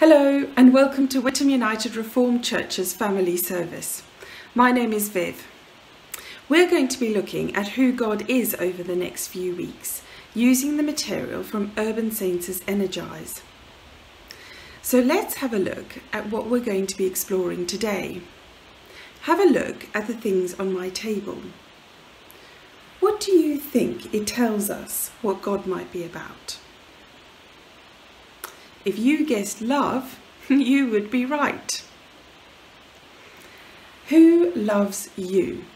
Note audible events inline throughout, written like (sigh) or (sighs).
Hello and welcome to Witham United Reformed Church's family service. My name is Viv. We're going to be looking at who God is over the next few weeks using the material from Urban Saints' Energize. So let's have a look at what we're going to be exploring today. Have a look at the things on my table. What do you think it tells us what God might be about? If you guessed love, (laughs) you would be right. Who loves you?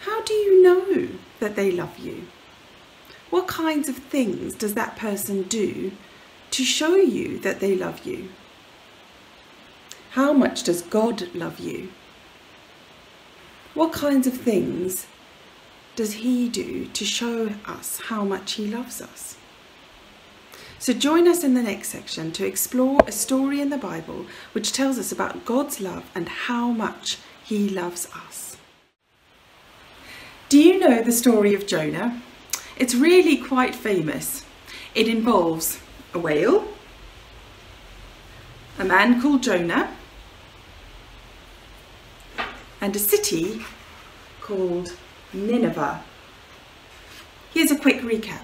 How do you know that they love you? What kinds of things does that person do to show you that they love you? How much does God love you? What kinds of things does He do to show us how much He loves us? So join us in the next section to explore a story in the Bible which tells us about God's love and how much He loves us. Do you know the story of Jonah? It's really quite famous. It involves a whale, a man called Jonah, and a city called Nineveh. Here's a quick recap.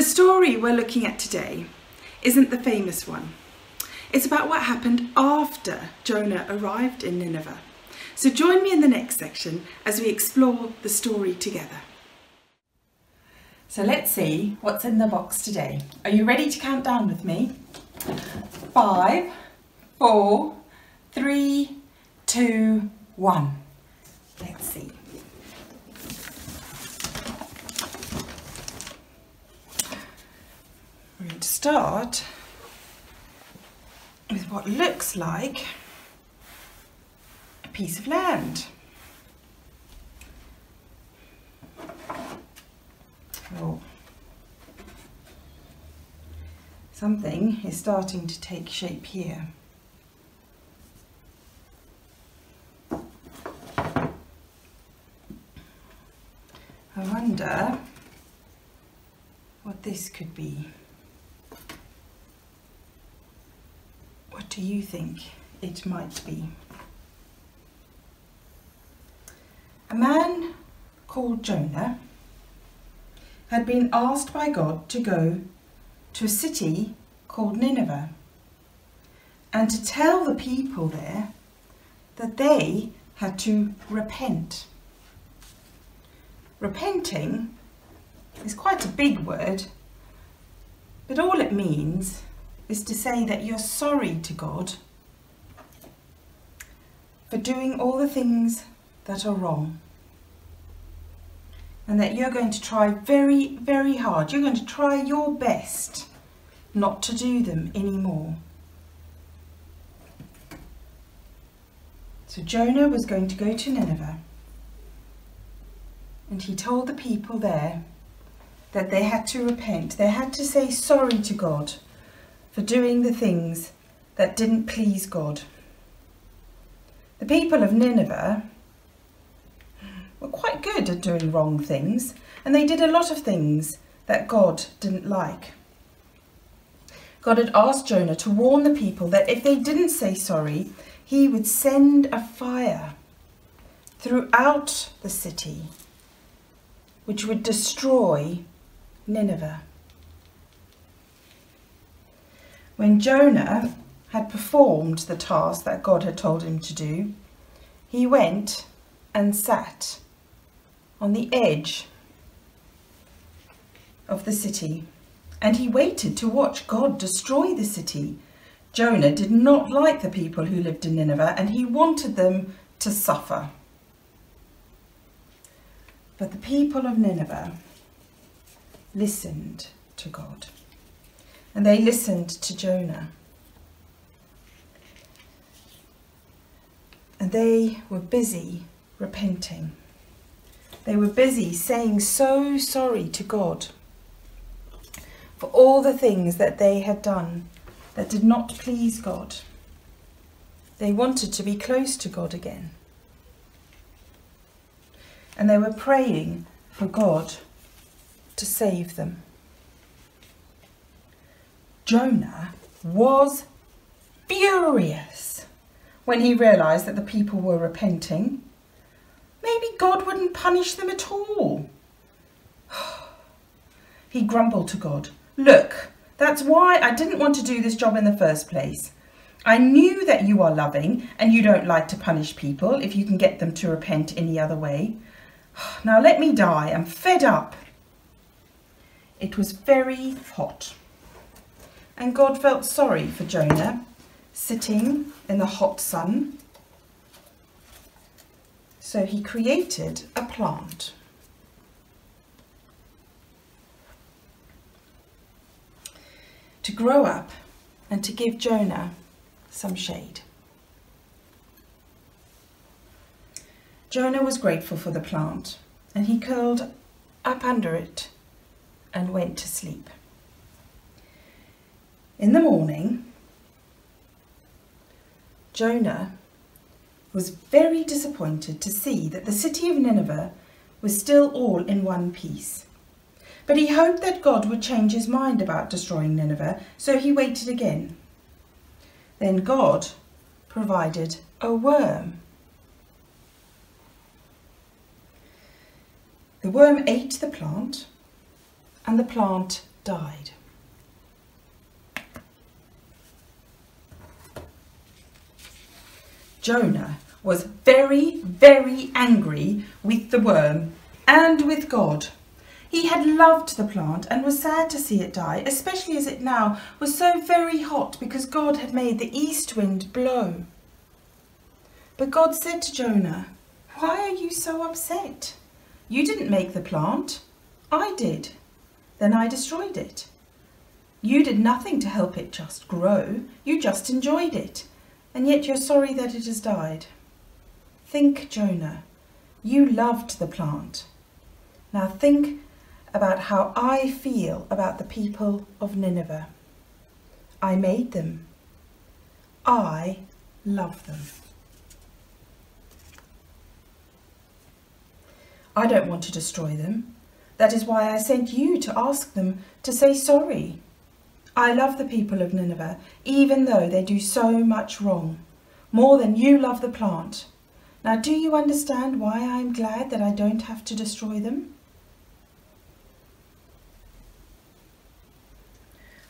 The story we're looking at today isn't the famous one. It's about what happened after Jonah arrived in Nineveh. So join me in the next section as we explore the story together. So let's see what's in the box today. Are you ready to count down with me? Five, four, three, two, one. Let's see. We're going to start with what looks like a piece of land. Oh. Something is starting to take shape here. I wonder what this could be. What do you think it might be? A man called Jonah had been asked by God to go to a city called Nineveh and to tell the people there that they had to repent. Repenting is quite a big word, but all it means is to say that you're sorry to God for doing all the things that are wrong. And that you're going to try very, very hard. You're going to try your best not to do them anymore. So Jonah was going to go to Nineveh and he told the people there that they had to repent. They had to say sorry to God for doing the things that didn't please God. The people of Nineveh were quite good at doing wrong things, and they did a lot of things that God didn't like. God had asked Jonah to warn the people that if they didn't say sorry, he would send a fire throughout the city which would destroy Nineveh. When Jonah had performed the task that God had told him to do, he went and sat on the edge of the city and he waited to watch God destroy the city. Jonah did not like the people who lived in Nineveh and he wanted them to suffer. But the people of Nineveh listened to God and they listened to Jonah. and they were busy repenting. They were busy saying so sorry to God for all the things that they had done that did not please God. They wanted to be close to God again. And they were praying for God to save them. Jonah was furious when he realised that the people were repenting. Maybe God wouldn't punish them at all. (sighs) he grumbled to God, Look, that's why I didn't want to do this job in the first place. I knew that you are loving and you don't like to punish people if you can get them to repent any other way. (sighs) Now let me die. I'm fed up. It was very hot. And God felt sorry for Jonah sitting in the hot sun. So he created a plant. To grow up and to give Jonah some shade. Jonah was grateful for the plant and he curled up under it and went to sleep. In the morning, Jonah was very disappointed to see that the city of Nineveh was still all in one piece. But he hoped that God would change his mind about destroying Nineveh, so he waited again. Then God provided a worm. The worm ate the plant and the plant died. Jonah was very, very angry with the worm and with God. He had loved the plant and was sad to see it die, especially as it now was so very hot because God had made the east wind blow. But God said to Jonah, Why are you so upset? You didn't make the plant. I did. Then I destroyed it. You did nothing to help it just grow. You just enjoyed it and yet you're sorry that it has died. Think, Jonah, you loved the plant. Now think about how I feel about the people of Nineveh. I made them. I love them. I don't want to destroy them. That is why I sent you to ask them to say sorry. I love the people of Nineveh, even though they do so much wrong, more than you love the plant. Now, do you understand why I am glad that I don't have to destroy them?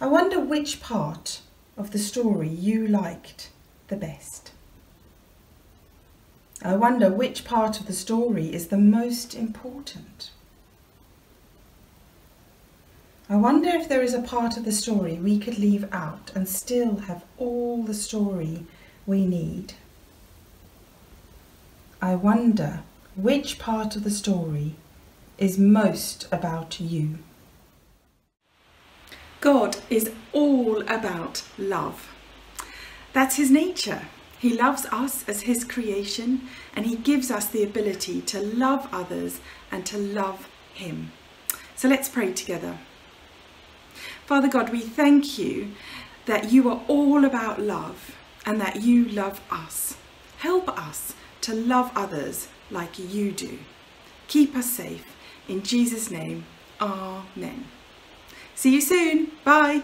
I wonder which part of the story you liked the best. I wonder which part of the story is the most important. I wonder if there is a part of the story we could leave out and still have all the story we need. I wonder which part of the story is most about you. God is all about love. That's his nature. He loves us as his creation and he gives us the ability to love others and to love him. So let's pray together. Father God, we thank you that you are all about love and that you love us. Help us to love others like you do. Keep us safe. In Jesus' name, Amen. See you soon. Bye.